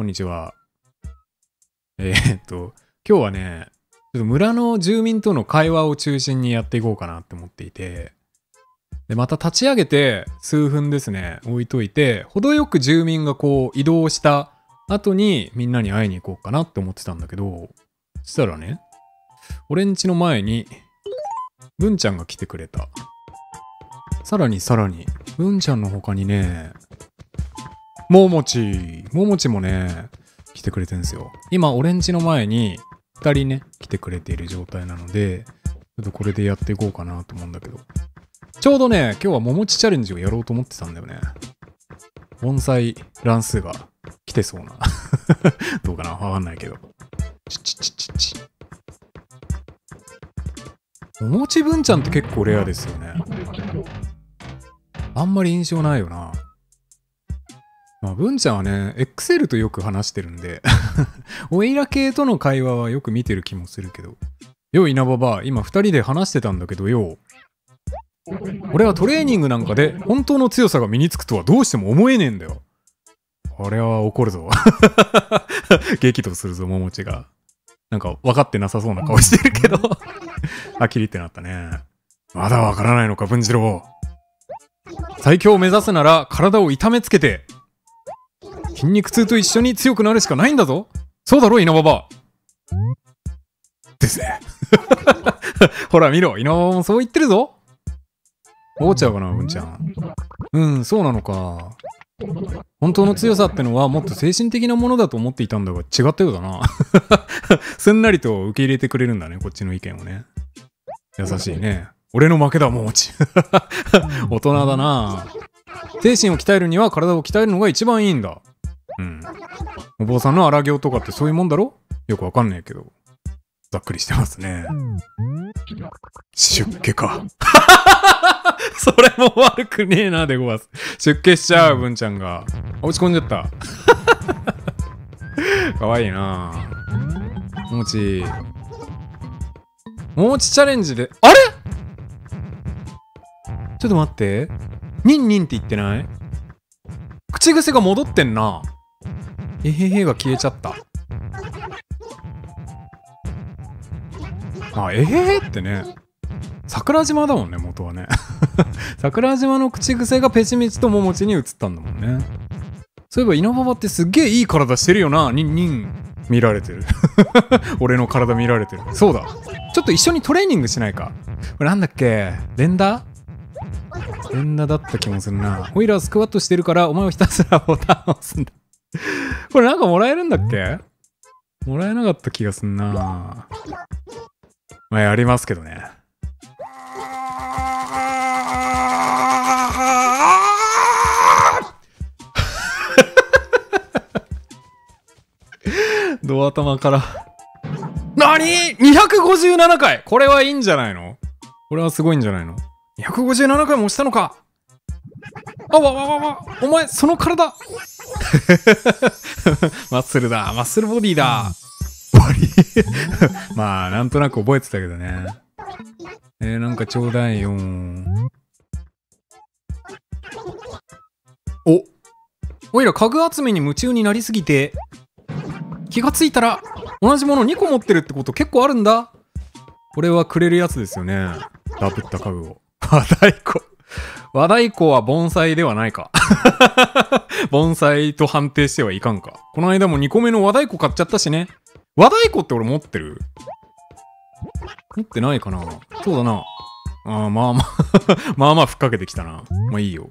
こんにちは。えー、っと、今日はね、ちょっと村の住民との会話を中心にやっていこうかなって思っていて、で、また立ち上げて数分ですね、置いといて、程よく住民がこう移動した後にみんなに会いに行こうかなって思ってたんだけど、そしたらね、俺ん家の前に、文ちゃんが来てくれた。さらにさらに、文ちゃんの他にね、ももち、ももちもね、来てくれてるんですよ。今、俺ん家の前に2人ね、来てくれている状態なので、ちょっとこれでやっていこうかなと思うんだけど。ちょうどね、今日はももちチャレンジをやろうと思ってたんだよね。盆栽乱数が来てそうな。どうかな？わかんないけど。チチチチチ。おもち文ちゃんって結構レアですよね。あんまり印象ないよな。まあ、文ちゃんはね、Excel とよく話してるんでオイラ系との会話はよく見てる気もするけど。よ、稲葉ば、今二人で話してたんだけどよ。俺はトレーニングなんかで本当の強さが身につくとはどうしても思えねえんだよ。これは怒るぞ。激怒するぞ、桃地が。なんか分かってなさそうな顔してるけど あきりってなったね。まだわからないのか、文次郎。最強を目指すなら体を痛めつけて、筋肉痛と一緒に強くなるしかないんだぞ。そうだろ、稲葉ば。ですね。ほら見ろ、稲葉もそう言ってるぞ。怒っちゃうかな、文ちゃん。うん、そうなのか。本当の強さってのはもっと精神的なものだと思っていたんだが違ったようだな。すんなりと受け入れてくれるんだね、こっちの意見をね。優しいね。俺の負けだ、ももち。大人だな。精神を鍛えるには体を鍛えるのが一番いいんだ。うん。お坊さんの荒行とかってそういうもんだろ？よくわかんねえけど。ざっくりしてますね。出家か。それも悪くねえなでごわす。出家しちゃう、文ちゃんが。落ち込んじゃった。かわいいなももち。ももちチャレンジで、あれ？ちょっと待って。ニンニンって言ってない？口癖が戻ってんな。えへへが消えちゃった。あ、えへへってね。桜島だもんね、元はね。桜島の口癖がペチミチとモモチに移ったんだもんね。そういえば稲葉場ってすっげえいい体してるよな。ニンニン。見られてる。俺の体見られてる。そうだ。ちょっと一緒にトレーニングしないか。これなんだっけ？連打？連打だった気もするな。オイラはスクワットしてるからお前はひたすらボタンを押すんだ。これなんかもらえるんだっけ？もらえなかった気がすんな。まあやりますけどね。ド頭から。なに ?257 回これはいいんじゃないの？これはすごいんじゃないの ?257 回も押したのかあわわわわお前、その体 マッスルだ。マッスルボディだ。ボディ まあ、なんとなく覚えてたけどね。えー、なんかちょうだいよおおいら家具集めに夢中になりすぎて、気がついたら同じもの2個持ってるってこと結構あるんだ。これはくれるやつですよね。ダブった家具を。和太鼓。和太鼓は盆栽ではないか。盆栽と判定してはいかんか。この間も2個目の和太鼓買っちゃったしね。和太鼓って俺持ってる？持ってないかなそうだな。ああ、まあまあ まあまあふっかけてきたな。まあいいよ。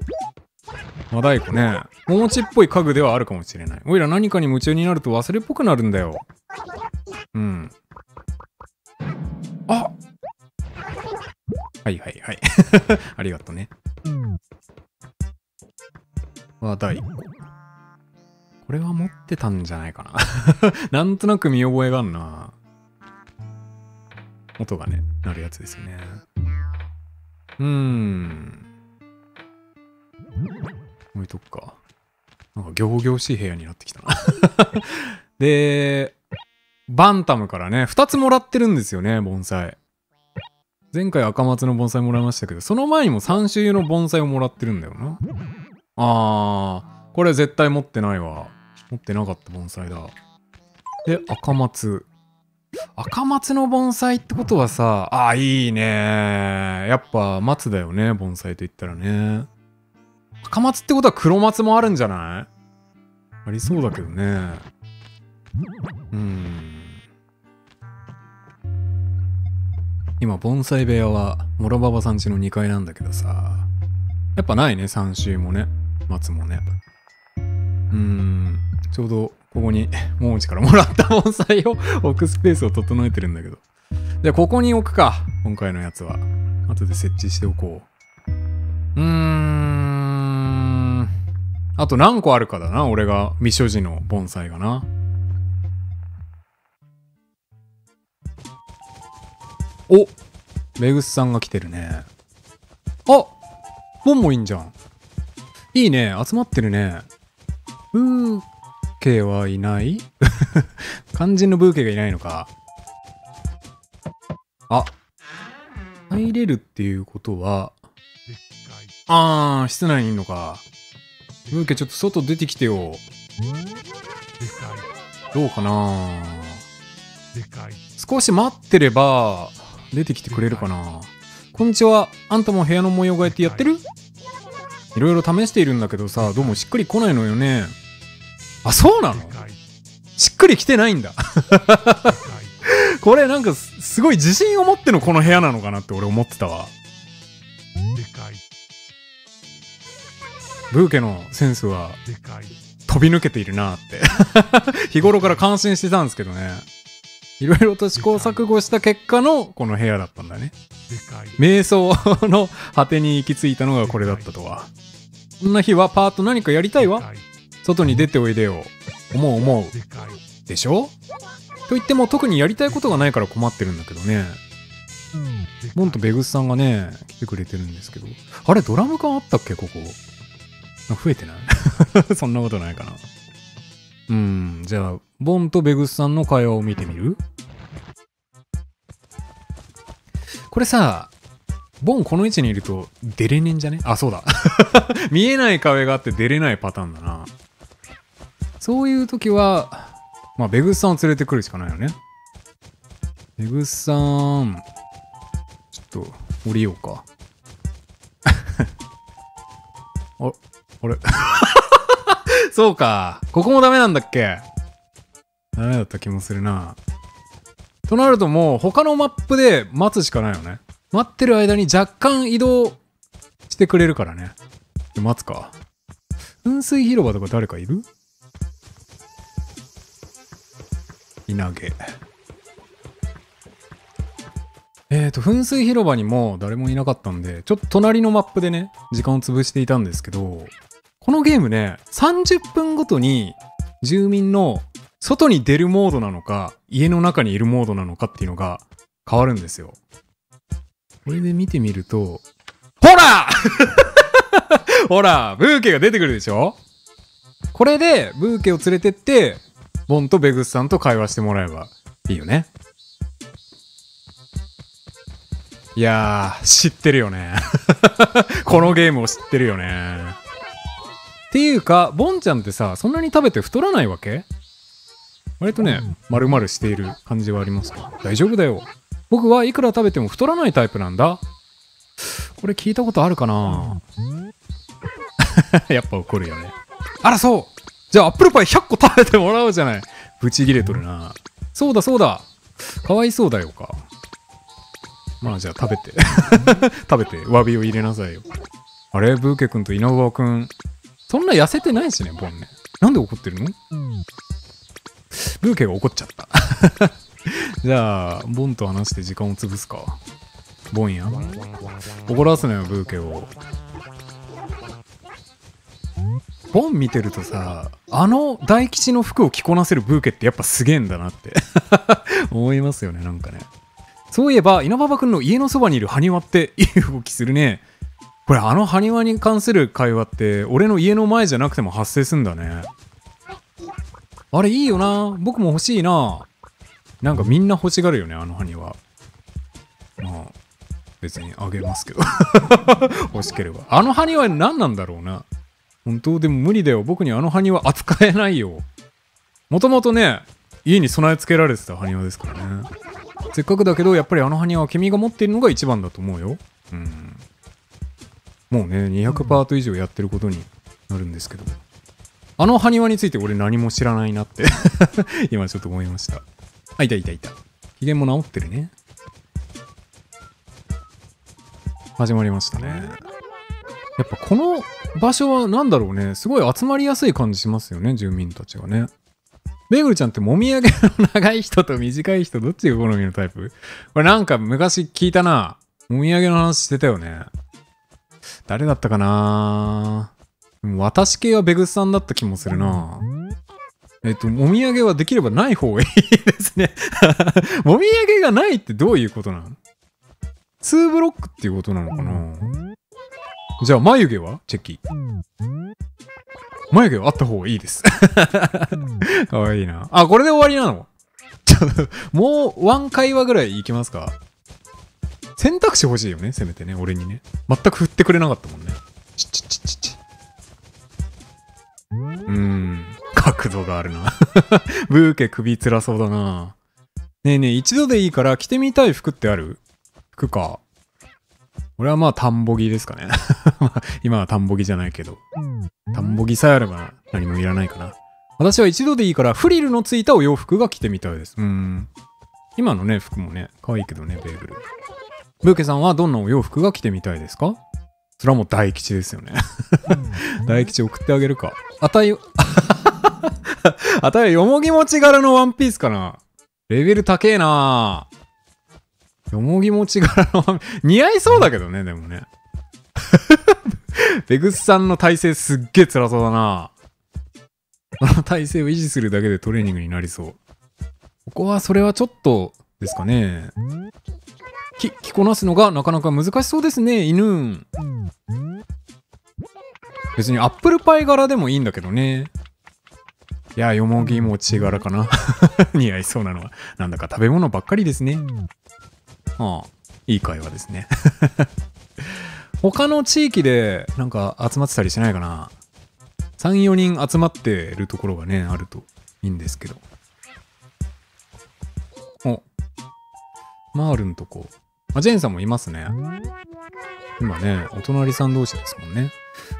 和太鼓ね。桃地っぽい家具ではあるかもしれない。おいら何かに夢中になると忘れっぽくなるんだよ。うん。あはいはいはい。ありがとね。和太鼓。これは持ってたんじゃないかな。なんとなく見覚えがあんな。音がね、鳴るやつですよね。うーん。置いとくか。なんか行々しい部屋になってきたな で、バンタムからね、2つもらってるんですよね、盆栽。前回赤松の盆栽もらいましたけど、その前にも3種類の盆栽をもらってるんだよな。あー、これ絶対持ってないわ。持ってなかった盆栽だ。で、赤松。赤松の盆栽ってことはさ、あ、いいね。やっぱ松だよね、盆栽と言ったらね。赤松ってことは黒松もあるんじゃない？ありそうだけどね。うん。今、盆栽部屋は、モラババさん家の2階なんだけどさ。やっぱないね、3周もね。松もね。うーん。ちょうど、ここに、もうちからもらった盆栽を置くスペースを整えてるんだけど。じゃあ、ここに置くか。今回のやつは。後で設置しておこう。うーん。あと何個あるかだな、俺が未所持の盆栽がな。おメグスさんが来てるね。あボンもいいんじゃん。いいね。集まってるね。ブーケはいない？肝心のブーケがいないのか。あ入れるっていうことは、あー、室内にいんのか。ブーケちょっと外出てきてよ。どうかな少し待ってれば、出てきてくれるかな？こんにちは。あんたも部屋の模様替えってやってる？いろいろ試しているんだけどさ、どうもしっくり来ないのよね。あ、そうなの？しっくり来てないんだ。これなんかすすごい自信を持ってのこの部屋なのかなって俺思ってたわ。ブーケのセンスは飛び抜けているなって。日頃から感心してたんですけどね。いろいろと試行錯誤した結果のこの部屋だったんだね。瞑想の果てに行き着いたのがこれだったとは。こんな日はパート何かやりたいわ外に出ておいでよ。思う思う。でしょ？と言っても特にやりたいことがないから困ってるんだけどね。モンとベグスさんがね、来てくれてるんですけど。あれ、ドラム缶あったっけ？ここ。あ増えてない？そんなことないかな。うん、じゃあ、ボンとベグスさんの会話を見てみる？これさ、ボンこの位置にいると出れねえんじゃね？あ、そうだ。見えない壁があって出れないパターンだな。そういう時は、まあ、ベグスさんを連れてくるしかないよね。ベグスさん、ちょっと降りようか。あ、あれ？そうか。ここもダメなんだっけ？ダメだった気もするな。となるともう他のマップで待つしかないよね。待ってる間に若干移動してくれるからね。待つか。噴水広場とか誰かいる？稲毛。えーと、噴水広場にも誰もいなかったんで、ちょっと隣のマップでね、時間を潰していたんですけど、このゲームね、30分ごとに住民の外に出るモードなのか、家の中にいるモードなのかっていうのが変わるんですよ。これで見てみると、ほら ほらブーケが出てくるでしょ?これでブーケを連れてって、ボンとベグスさんと会話してもらえばいいよね。いやー、知ってるよね。このゲームを知ってるよね。っていうか、ボンちゃんってさ、そんなに食べて太らないわけ？割とね、丸々している感じはありますけど。大丈夫だよ。僕はいくら食べても太らないタイプなんだ。これ聞いたことあるかな？やっぱ怒るよね。あら、そうじゃあアップルパイ100個食べてもらおうじゃない。ブチギレとるな。そうだそうだ。かわいそうだよか。まあじゃあ食べて。食べて、詫びを入れなさいよ。あれ？ブーケ君と稲川君。そんな痩せてないしね、ボンね。なんで怒ってるの？ブーケが怒っちゃった。じゃあ、ボンと話して時間を潰すか。ボンや。怒らすなよ、ブーケを。ボン見てるとさ、あの大吉の服を着こなせるブーケってやっぱすげえんだなって 思いますよね、なんかね。そういえば、稲葉くんの家のそばにいる埴輪っていい動きするね。これあの埴輪に関する会話って俺の家の前じゃなくても発生すんだね。あれいいよな。僕も欲しいな。なんかみんな欲しがるよね、あの埴輪。まあ、別にあげますけど。欲しければ。あの埴輪何なんだろうな。本当でも無理だよ。僕にあの埴輪扱えないよ。もともとね、家に備え付けられてた埴輪ですからね。せっかくだけど、やっぱりあの埴輪は君が持っているのが一番だと思うよ。うん。もうね、200パート以上やってることになるんですけど。あの埴輪について俺何も知らないなって 今ちょっと思いました。あ、いたいたいた。機嫌も治ってるね。始まりましたね。やっぱこの場所は何だろうね。すごい集まりやすい感じしますよね、住民たちがね。ベーグルちゃんってもみあげの長い人と短い人どっちが好みのタイプ？これなんか昔聞いたな。もみあげの話してたよね。誰だったかな？私系はベグスさんだった気もするな。えっと、もみあげはできればない方がいいですね。もみあげがないってどういうことなの ?2 ブロックっていうことなのかな？じゃあ眉毛は？チェッキ。眉毛はあった方がいいです。かわいいな。あ、これで終わりなの？ちょっと、もうワン会話ぐらいいきますか選択肢欲しいよね、せめてね、俺にね。全く振ってくれなかったもんね。ちちちちち。うーん、角度があるな。ブーケ首辛そうだな。ねえねえ、一度でいいから着てみたい服ってある？服か。俺はまあ、田んぼ着ですかね。今は田んぼ着じゃないけど。田んぼ着さえあれば何もいらないかな。私は一度でいいからフリルのついたお洋服が着てみたいです。うーん。今のね、服もね、可愛いけどね、ベーグル。ブーケさんはどんなお洋服が着てみたいですか？それはもう大吉ですよね。大吉送ってあげるか。あたい、あたいよもぎもち柄のワンピースかなレベル高えなよもぎもち柄のワン似合いそうだけどね、でもね。ベグスさんの体勢すっげえ辛そうだなこの体勢を維持するだけでトレーニングになりそう。ここはそれはちょっとですかね。き、着こなすのがなかなか難しそうですね、犬。別にアップルパイ柄でもいいんだけどね。いや、よもぎもち柄かな。似合いそうなのは。なんだか食べ物ばっかりですね。ああ、いい会話ですね。他の地域でなんか集まってたりしないかな。3、4人集まってるところがね、あるといいんですけど。お、マールんとこ。あ、ジェーンさんもいますね。今ね、お隣さん同士ですもんね。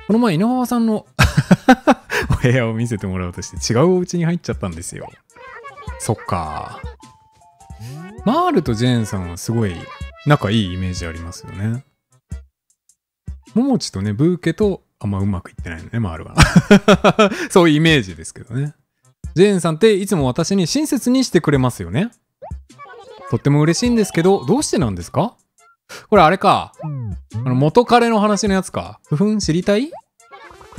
この前、稲川さんの お部屋を見せてもらうとして違うお家に入っちゃったんですよ。そっか。マールとジェーンさんはすごい仲いいイメージありますよね。ももちとね、ブーケとあんまうまくいってないのね、マールは。そういうイメージですけどね。ジェーンさんっていつも私に親切にしてくれますよね。とっても嬉しいんですけど、どうしてなんですか？これあれか。あの元彼の話のやつか。ふふん、知りたい？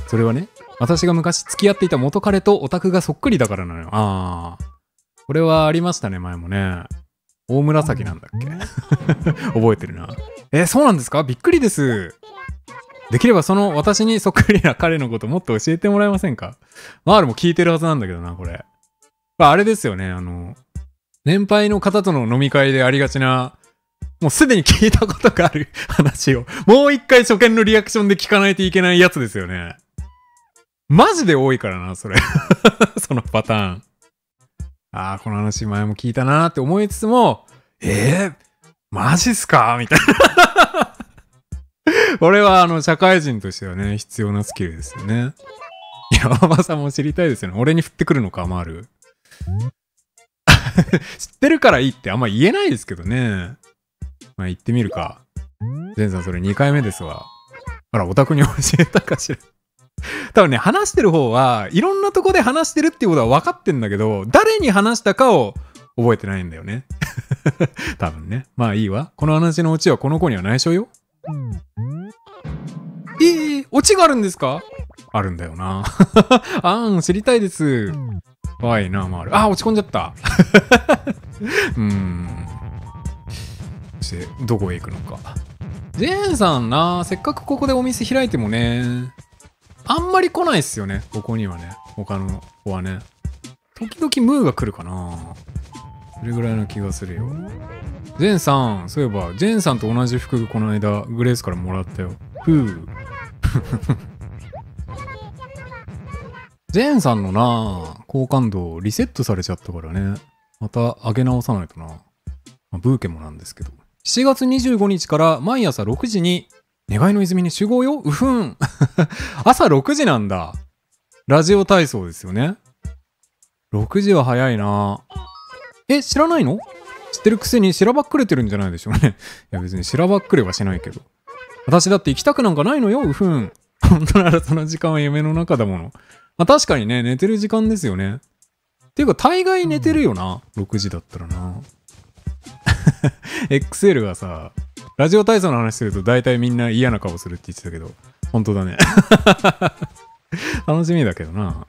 それはね、私が昔付き合っていた元彼とオタクがそっくりだからなのよ。ああ。これはありましたね、前もね。大紫なんだっけ？覚えてるな。え、そうなんですか？びっくりです。できればその私にそっくりな彼のこともっと教えてもらえませんか？マールも聞いてるはずなんだけどな、これ。あれですよね、あの、年配の方との飲み会でありがちな、もうすでに聞いたことがある 話を、もう一回初見のリアクションで聞かないといけないやつですよね。マジで多いからな、それ。そのパターン。ああ、この話前も聞いたなーって思いつつも、えー、マジっすか？みたいな。これはあの、社会人としてはね、必要なスキルですよね。いや、馬場さんも知りたいですよね。俺に振ってくるのか、マール。知ってるからいいってあんま言えないですけどね。まあ言ってみるか。ゼンさんそれ2回目ですわ。あら、オタクに教えたかしら。多分ね、話してる方はいろんなとこで話してるっていうことは分かってんだけど、誰に話したかを覚えてないんだよね。多分ね。まあいいわ。この話のオチはこの子には内緒よ。えー、オチがあるんですか？あるんだよな。あん、知りたいです。怖いな、まあ、ある。あー、落ち込んじゃった。うーん。そして、どこへ行くのか。ジェーンさんな、せっかくここでお店開いてもね、あんまり来ないっすよね、ここにはね。他の子はね。時々ムーが来るかな。それぐらいの気がするよ。ジェーンさん、そういえば、ジェーンさんと同じ服この間、グレースからもらったよ。ふう。ジェーンさんのな好感度リセットされちゃったからね。また上げ直さないとな。まあ、ブーケもなんですけど。7月25日から毎朝6時に願いの泉に集合ようふん 朝6時なんだ。ラジオ体操ですよね。6時は早いなえ、知らないの？知ってるくせにしらばっくれてるんじゃないでしょうね。いや別にしらばっくれはしないけど。私だって行きたくなんかないのよ、うふん。本当ならその時間は夢の中だもの。まあ確かにね、寝てる時間ですよね。ていうか大概寝てるよな。6時だったらな。XL がさ、ラジオ体操の話すると大体みんな嫌な顔するって言ってたけど、本当だね。楽しみだけどな。